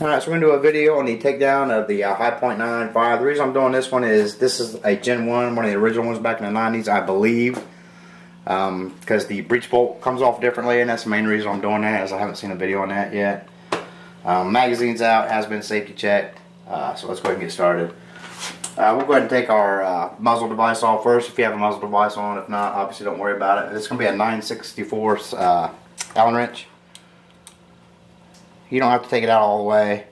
Alright, so we're going to do a video on the takedown of the uh, Hi-Point 995. The reason I'm doing this one is this is a Gen 1, one of the original ones back in the 90s, I believe. Because um, the breech bolt comes off differently, and that's the main reason I'm doing that, as I haven't seen a video on that yet. Um, magazine's out, has been safety checked, uh, so let's go ahead and get started. Uh, we'll go ahead and take our uh, muzzle device off first, if you have a muzzle device on. If not, obviously don't worry about it. It's going to be a 964 uh, Allen wrench. You don't have to take it out all the way.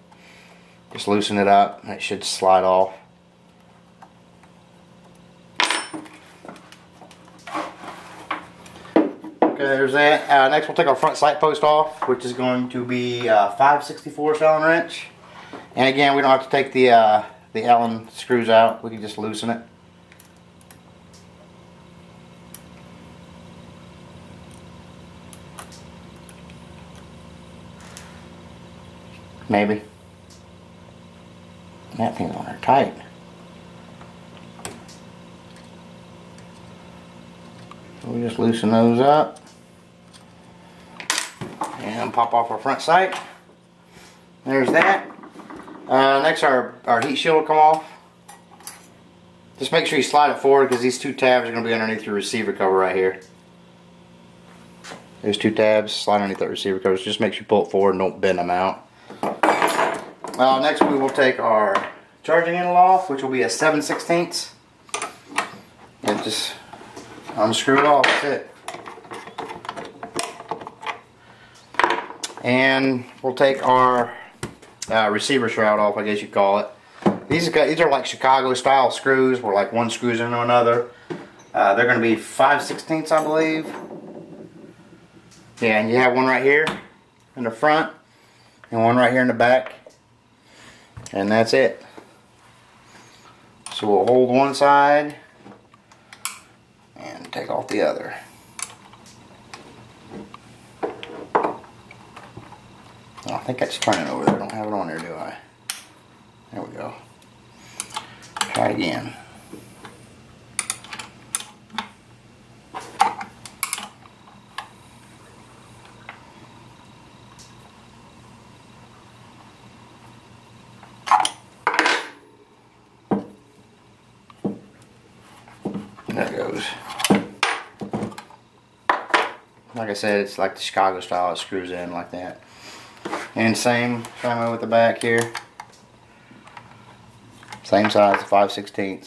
Just loosen it up. and It should slide off. Okay, there's that. Uh, next we'll take our front sight post off, which is going to be uh, 564 Allen wrench. And again, we don't have to take the, uh, the Allen screws out. We can just loosen it. Maybe. That thing's on tight. So we just loosen those up. And pop off our front sight. There's that. Uh, next our, our heat shield will come off. Just make sure you slide it forward because these two tabs are going to be underneath your receiver cover right here. There's two tabs, slide underneath that receiver cover. Just make sure you pull it forward and don't bend them out. Uh, next we will take our charging handle off, which will be a 7 16 And just unscrew it off, that's it. And we'll take our uh, receiver shroud off, I guess you call it. These are, these are like Chicago style screws, where like one screws into another. Uh, they're going to be 5 16 I believe. Yeah, and you have one right here in the front and one right here in the back and that's it. So we'll hold one side and take off the other. Oh, I think that's turning over there. I don't have it on there, do I? There we go. Try again. It goes. Like I said, it's like the Chicago style. It screws in like that. And same, same with the back here. Same size, 5 16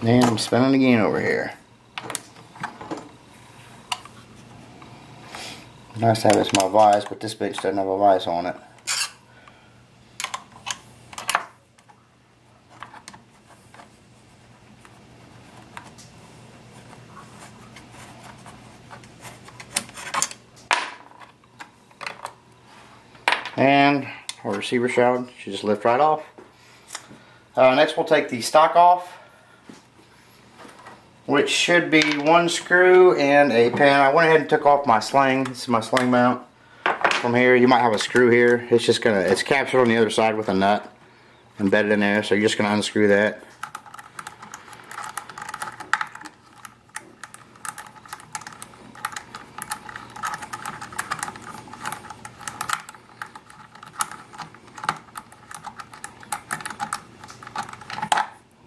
And I'm spinning again over here. Nice to have this my vise, but this bitch doesn't have a vise on it. And our receiver shroud should just lift right off. Uh, next we'll take the stock off which should be one screw and a pin. I went ahead and took off my sling. This is my sling mount from here. You might have a screw here. It's just gonna, it's captured on the other side with a nut embedded in there. So you're just gonna unscrew that.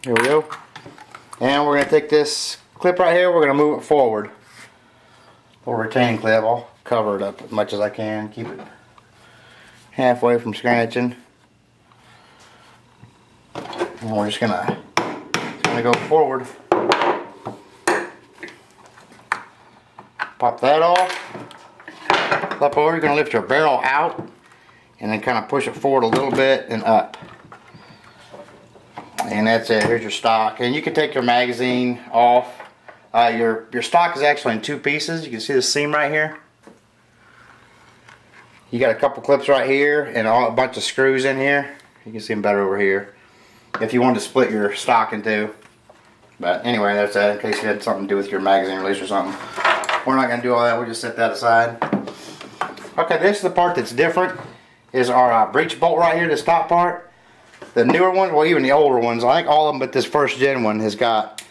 Here we go. And we're going to take this clip right here, we're going to move it forward. Or retaining clip, I'll cover it up as much as I can, keep it halfway from scratching. And we're just going to gonna go forward. Pop that off. Flip over, you're going to lift your barrel out and then kind of push it forward a little bit and up and that's it. Here's your stock. And you can take your magazine off. Uh, your your stock is actually in two pieces. You can see the seam right here. You got a couple clips right here and all, a bunch of screws in here. You can see them better over here if you wanted to split your stock in two. But anyway that's that in case you had something to do with your magazine release or something. We're not going to do all that. We'll just set that aside. Okay this is the part that's different is our uh, breech bolt right here this top part the newer ones, well even the older ones, I think all of them but this first gen one has got,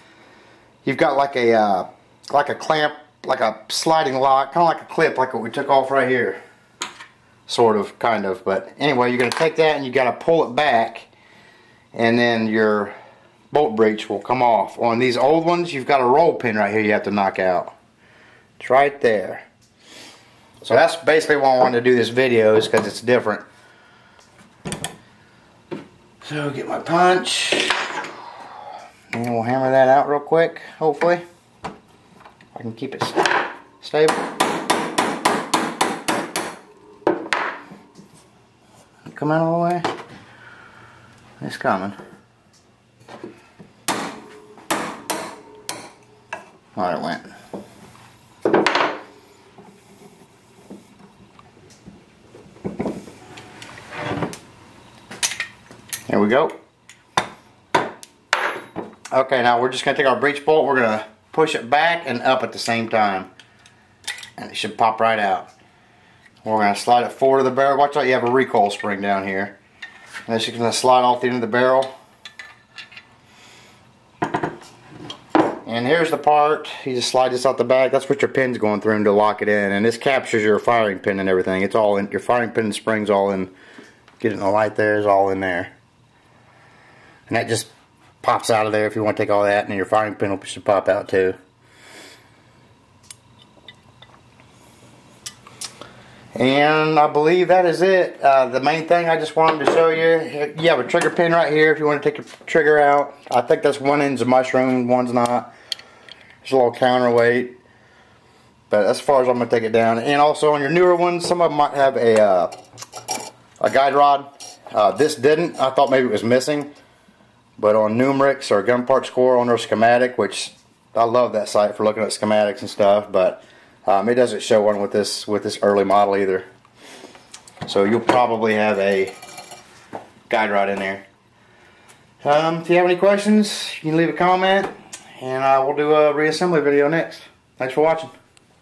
you've got like a, uh, like a clamp, like a sliding lock, kind of like a clip, like what we took off right here. Sort of, kind of. But anyway, you're going to take that and you got to pull it back, and then your bolt breech will come off. On these old ones, you've got a roll pin right here you have to knock out. It's right there. So that's basically why I wanted to do this video is because it's different. So get my punch. And we'll hammer that out real quick, hopefully. I can keep it stable. Come out all the way. It's coming. Alright, it went. There we go. Okay, now we're just going to take our breech bolt, we're going to push it back and up at the same time. And it should pop right out. We're going to slide it forward of the barrel. Watch out, you have a recoil spring down here. And this is going to slide off the end of the barrel. And here's the part. You just slide this out the back. That's what your pin's going through to lock it in. And this captures your firing pin and everything. It's all in. Your firing pin and springs all in. Getting the light there is all in there. And that just pops out of there if you want to take all that. And your firing pin will should pop out too. And I believe that is it. Uh, the main thing I just wanted to show you, you have a trigger pin right here if you want to take your trigger out. I think that's one end's a mushroom, one's not. It's a little counterweight. But as far as I'm going to take it down. And also on your newer ones, some of them might have a, uh, a guide rod. Uh, this didn't. I thought maybe it was missing. But on Numrich's or Gun Parts Corp on their schematic, which I love that site for looking at schematics and stuff, but um, it doesn't show one with this with this early model either. So you'll probably have a guide rod in there. Um, if you have any questions, you can leave a comment, and I will do a reassembly video next. Thanks for watching.